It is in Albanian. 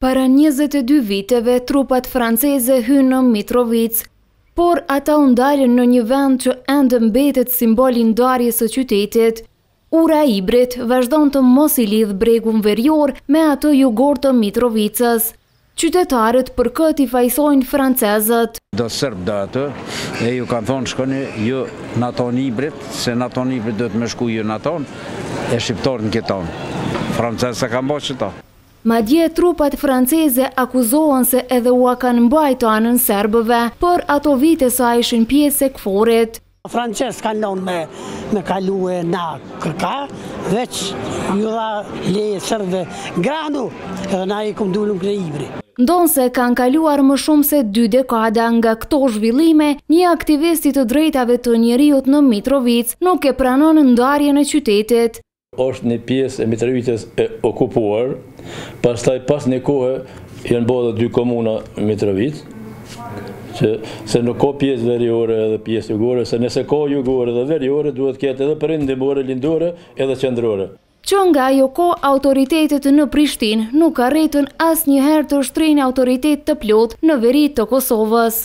Para njëzet e dy viteve, trupat franceze hynë në Mitrovicë, por ata u ndalën në një vend që ende mbetet simbol i ndarjes së qytetit. Ura e Ibrit vazhdon të mos i lidhë bregun verior me atë jugor të Mitrovicës. Qytetarët për këtë i fajësojnë francezët. Do serb do aty e ju kanë thonë shkoni ju n'at on Ibrit se n'at on Ibrit duhet me shku ju n'at on e shqiptart n'kit on francezt e kanë ba qëto. Madje trupat franceze akuzohen se edhe ua kanë mbajt anën serbëve për ato vite sa ishin pjesë e KFOR-it. Francezt s'na kanë lonë me kalu e na kërka, veç ju dha leje serbve gjuanu edhe na ikëm dulëm kah Ibri. Ndonëse kanë kaluar më shumë se dy dekada nga këto zhvillime, një aktivist i të drejtave të njeriut në Mitrovicë nuk e pranon ndarjen e qytetit. Osht një pjesë e Mitrovicës e okupuar, pastaj pas një kohe janë bo edhe dy komuna Mitrovicë, që se nuk ka pjesë veriore edhe pjesë jugore, se nëse ka jugore dhe veriore duhet ketë edhe perindimore, lindore edhe qendrore. Që nga ajo kohë autoritetet në Prishtinë nuk arritën asnjëherë të ushtrojnë autoritet të plotë në veri të Kosovës.